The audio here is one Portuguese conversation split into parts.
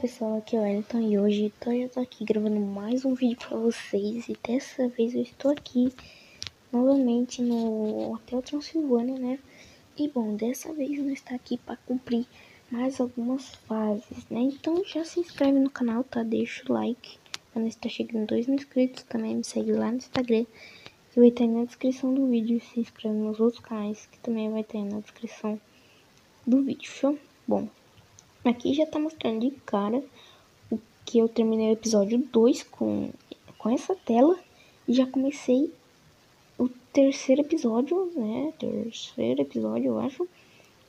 Pessoal, aqui é o Wellington e hoje então, eu tô aqui gravando mais um vídeo pra vocês e dessa vez eu estou aqui novamente no Hotel Transilvânia, né? E bom, dessa vez não está aqui para cumprir mais algumas fases, né? Então já se inscreve no canal, tá? Deixa o like, quando está chegando 2 mil inscritos, também me segue lá no Instagram que vai estar na descrição do vídeo, se inscreve nos outros canais que também vai estar na descrição do vídeo, show? Bom, Aqui já tá mostrando de cara o que eu terminei o episódio 2 com, com essa tela. E já comecei o terceiro episódio, né? Terceiro episódio, eu acho.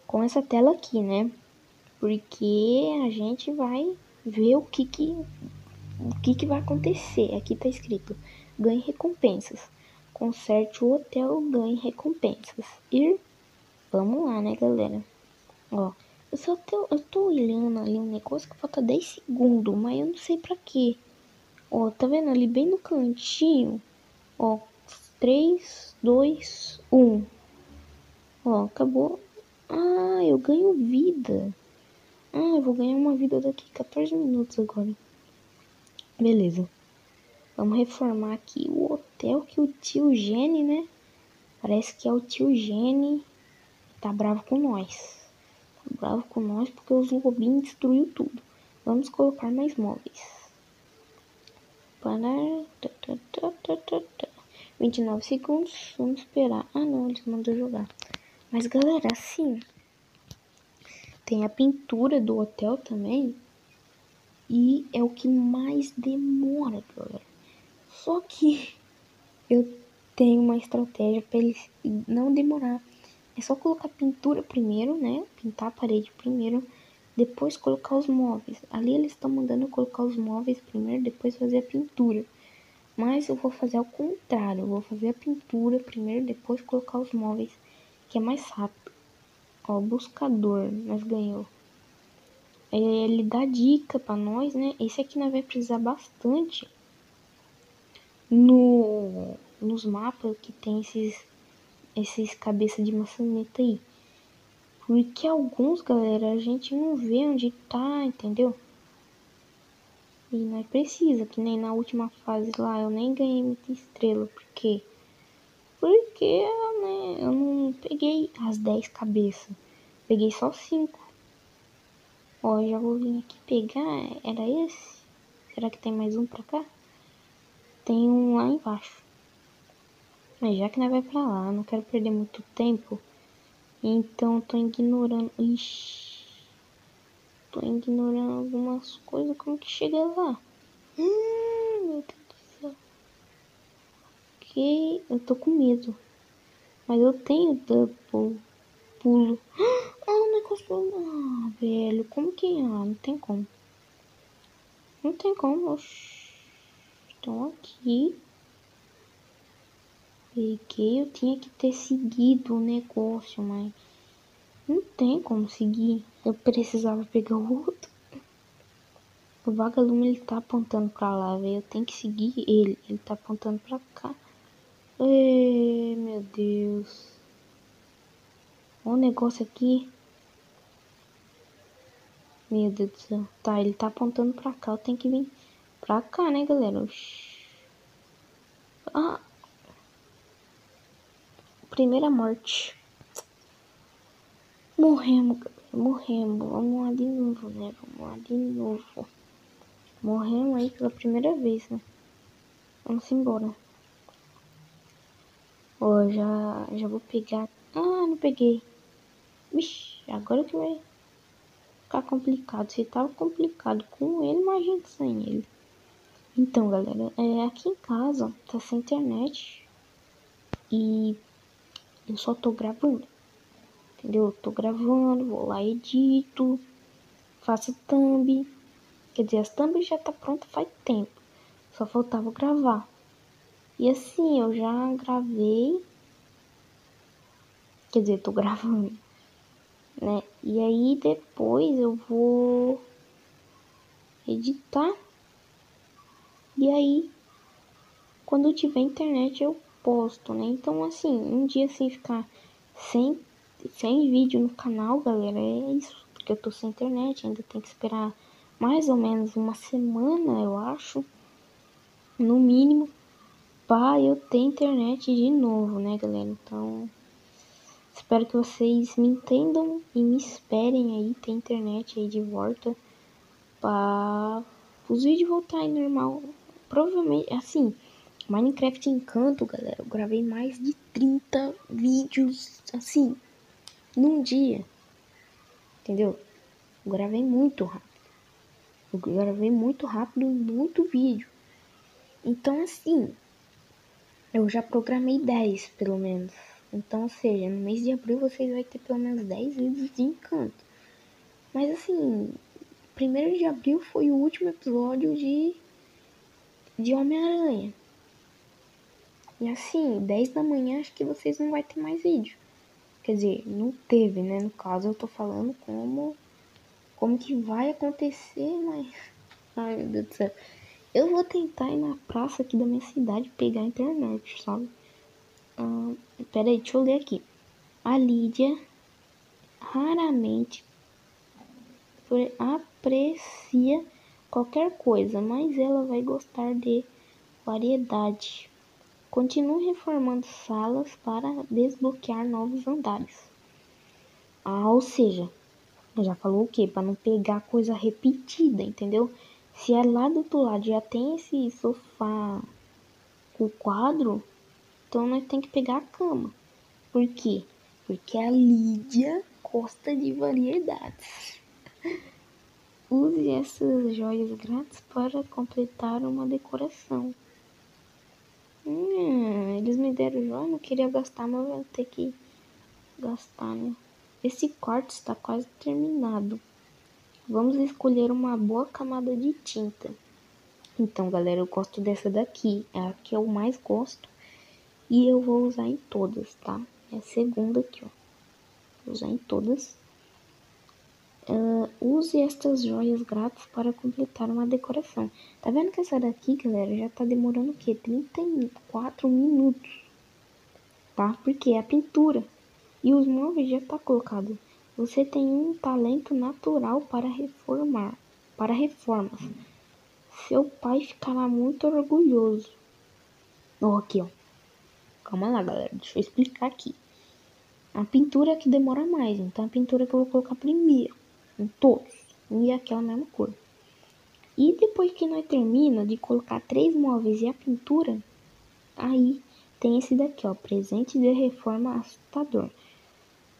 Com essa tela aqui, né? Porque a gente vai ver o que que, o que, que vai acontecer. Aqui tá escrito, ganhe recompensas. Conserte o hotel, ganhe recompensas. E vamos lá, né, galera? Ó, eu só tô, eu tô olhando ali um negócio que falta 10 segundos, mas eu não sei pra quê. Ó, tá vendo ali bem no cantinho? Ó, 3, 2, 1. Ó, acabou. Ah, eu ganho vida. Ah, eu vou ganhar uma vida daqui 14 minutos agora. Beleza. Vamos reformar aqui o hotel que o tio Gene, né? Parece que é o tio Gene. Tá bravo com nós bravo com nós porque os lobinhos destruiu tudo. Vamos colocar mais móveis. Parar. 29 segundos. Vamos esperar. Ah, não, eles mandou jogar. Mas, galera, assim. Tem a pintura do hotel também. E é o que mais demora, galera. Só que eu tenho uma estratégia para eles não demorar. É só colocar pintura primeiro, né? Pintar a parede primeiro, depois colocar os móveis. Ali eles estão mandando colocar os móveis primeiro, depois fazer a pintura. Mas eu vou fazer ao contrário, eu vou fazer a pintura primeiro, depois colocar os móveis, que é mais rápido. Ó, buscador, nós ganhou. É, ele dá dica para nós, né? Esse aqui nós vai precisar bastante no nos mapas que tem esses esses cabeça de maçaneta aí. Porque alguns, galera, a gente não vê onde tá, entendeu? E nós precisa, que nem na última fase lá, eu nem ganhei muita estrela. Por quê? Porque né, eu não peguei as 10 cabeças. Peguei só 5. Ó, já vou vir aqui pegar. Era esse? Será que tem mais um pra cá? Tem um lá embaixo. Mas já que nós vai pra lá, não quero perder muito tempo. Então tô ignorando. Ixi. Tô ignorando algumas coisas. Como que chega lá? Hum, meu Deus do céu. Ok. Eu tô com medo. Mas eu tenho double pulo. Ah, o negócio. Ah, velho. Como que. Ah, não tem como. Não tem como. Estão aqui. Peguei, eu tinha que ter seguido o negócio, mas não tem como seguir. Eu precisava pegar o outro. O vagalume ele tá apontando pra lá, velho. Eu tenho que seguir ele. Ele tá apontando pra cá. Meu Deus. O negócio aqui. Meu Deus do céu. Tá, ele tá apontando pra cá. Eu tenho que vir pra cá, né, galera? Oxi. Ah, primeira morte. Morremos, morremos. Vamos lá de novo, né? Vamos lá de novo. Morremos aí pela primeira vez, né? Vamos embora. Ó, oh, já, já vou pegar. Ah, não peguei. Vixe, agora que vai ficar complicado. Se tava complicado com ele, imagina sem ele. Então, galera, é, aqui em casa tá sem internet. E eu só tô gravando. Entendeu? Eu tô gravando, vou lá, edito, faço thumb. Quer dizer, as thumbs já tá pronta faz tempo. Só faltava gravar. E assim, eu já gravei. Quer dizer, tô gravando. Né? E aí depois eu vou editar. E aí, quando tiver internet, eu posto, né? Então, assim, um dia sem ficar sem, sem vídeo no canal, galera, é isso. Porque eu tô sem internet, ainda tem que esperar mais ou menos uma semana, eu acho, no mínimo, para eu ter internet de novo, né, galera? Então, espero que vocês me entendam e me esperem aí ter internet aí de volta para os vídeos voltarem normal. Provavelmente, assim, Minecraft Encanto, galera, eu gravei mais de 30 vídeos, assim, num dia. Entendeu? Eu gravei muito rápido. Eu gravei muito rápido, muito vídeo. Então, assim, eu já programei 10, pelo menos. Então, ou seja, no mês de abril vocês vão ter pelo menos 10 vídeos de encanto. Mas, assim, primeiro de abril foi o último episódio de, de Homem-Aranha. E assim, 10 da manhã acho que vocês não vai ter mais vídeo. Quer dizer, não teve, né? No caso, eu tô falando como como que vai acontecer, mas ai meu Deus do céu. Eu vou tentar ir na praça aqui da minha cidade pegar a internet, sabe? Ah, pera aí, deixa eu ler aqui. A Lídia raramente aprecia qualquer coisa, mas ela vai gostar de variedade. Continue reformando salas para desbloquear novos andares. Ah, ou seja, já falou o quê? Para não pegar coisa repetida, entendeu? Se é lá do outro lado já tem esse sofá com quadro, então nós tem que pegar a cama. Por quê? Porque a Lídia gosta de variedades. Use essas joias grátis para completar uma decoração. Hum, eles me deram já, não queria gastar, mas vou ter que gastar, né? Esse quarto está quase terminado. Vamos escolher uma boa camada de tinta. Então, galera, eu gosto dessa daqui. É a que eu mais gosto. E eu vou usar em todas, tá? É a segunda aqui, ó. Vou usar em todas. Uh, use estas joias grátis para completar uma decoração. Tá vendo que essa daqui, galera, já tá demorando o quê? 34 minutos. Tá? Porque é a pintura. E os móveis já tá colocado. Você tem um talento natural para reformar, para reformas. Seu pai ficará muito orgulhoso. Ó, aqui, ó. Calma lá, galera. Deixa eu explicar aqui. A pintura é que demora mais, então a pintura que eu vou colocar primeiro em todos, e aquela mesma cor. E depois que nós termina de colocar três móveis e a pintura, aí tem esse daqui, ó, presente de reforma assustador.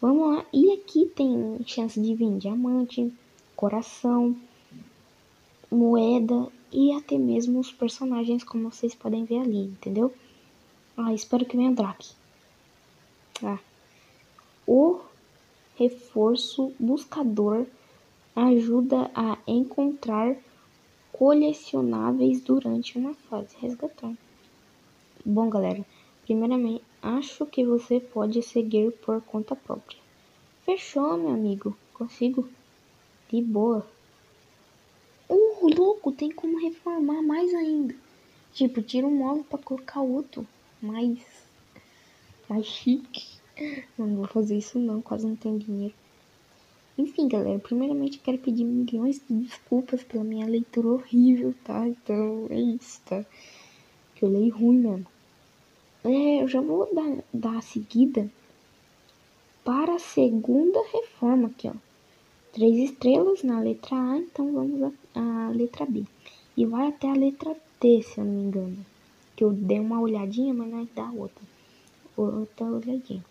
Vamos lá, e aqui tem chance de vir diamante, coração, moeda e até mesmo os personagens, como vocês podem ver ali, entendeu? Ah, espero que venha Drake. Ah. O reforço buscador ajuda a encontrar colecionáveis durante uma fase resgatar. Bom, galera, primeiramente, acho que você pode seguir por conta própria. Fechou, meu amigo. Consigo? De boa. Uh, louco, tem como reformar mais ainda. Tipo, tira um móvel para colocar outro. Mais. Mais chique. Não vou fazer isso não, quase não tenho dinheiro. Enfim, galera, primeiramente quero pedir milhões de desculpas pela minha leitura horrível, tá? Então é isso, tá? Que eu leio ruim mesmo. É, eu já vou dar, dar a seguida para a segunda reforma aqui, ó. Três estrelas na letra A, então vamos à letra B. E vai até a letra T, se eu não me engano. Que eu dei uma olhadinha, mas não é da outra. Outra olhadinha.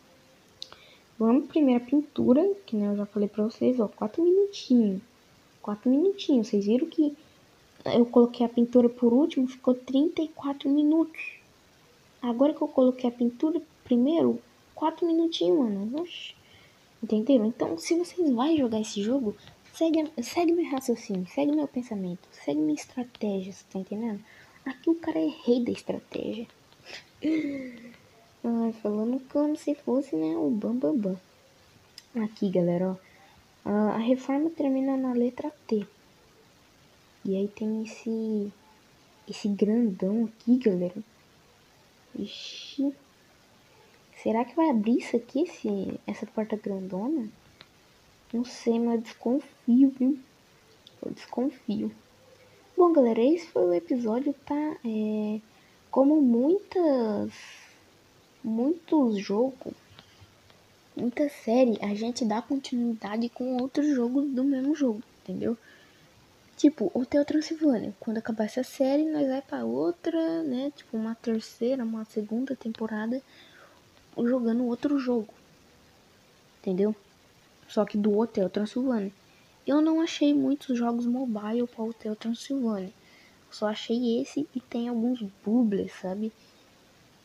Vamos primeiro a pintura, que né, eu já falei pra vocês, ó, quatro minutinhos. Quatro minutinhos. Vocês viram que eu coloquei a pintura por último, ficou 34 minutos. Agora que eu coloquei a pintura primeiro, quatro minutinhos, mano. Oxi. Entenderam? Então, se vocês vão jogar esse jogo, segue, segue meu raciocínio, segue meu pensamento, segue minha estratégia, tá entendendo? Aqui o cara é rei da estratégia. Falando como se fosse, né, o bam, bam, bam. Aqui, galera, ó. A, reforma termina na letra T. E aí tem esse... Esse grandão aqui, galera. Ixi. Será que vai abrir isso aqui, esse, essa porta grandona? Não sei, mas desconfio, viu? Eu desconfio. Bom, galera, esse foi o episódio, tá? É, como muitas. Muitos jogos. Muita série, a gente dá continuidade com outros jogos do mesmo jogo, entendeu? Tipo, Hotel Transilvânia. Quando acabar essa série, nós vai pra outra, né? Tipo, uma terceira, uma segunda temporada jogando outro jogo. Entendeu? Só que do Hotel Transilvânia. Eu não achei muitos jogos mobile para Hotel Transilvânia. Só achei esse e tem alguns bubbles, sabe?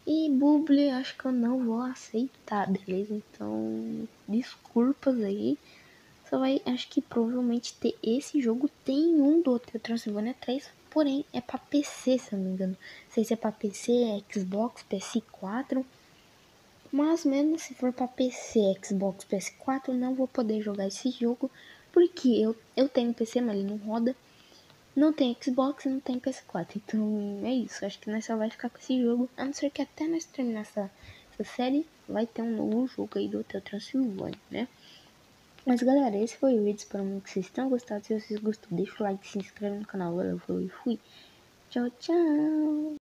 E bubble acho que eu não vou aceitar, beleza? Então, desculpas aí só vai, acho que provavelmente ter esse jogo tem um do Hotel Transilvânia 3, porém é para PC, se eu não me engano. Não sei se é para PC, Xbox, PS4. Mas mesmo se for para PC, Xbox, PS4, não vou poder jogar esse jogo, porque eu, eu tenho PC, mas ele não roda. Não tem Xbox não tem PS4. Então é isso. Acho que nós só vai ficar com esse jogo. A não ser que até nós terminar essa, essa série, vai ter um novo jogo aí do Hotel Transilvânia, né? Mas galera, esse foi o vídeo, espero que vocês tenham gostado. Se vocês gostaram, deixa o like, se inscreve no canal. Valeu, falou e fui. Tchau, tchau.